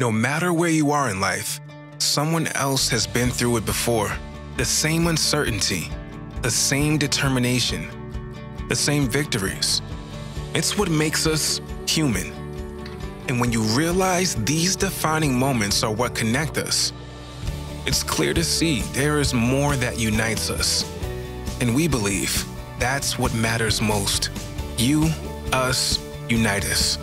No matter where you are in life, someone else has been through it before. The same uncertainty, the same determination, the same victories. It's what makes us human. And when you realize these defining moments are what connect us, it's clear to see there is more that unites us. And we believe that's what matters most. You, us, Unitus.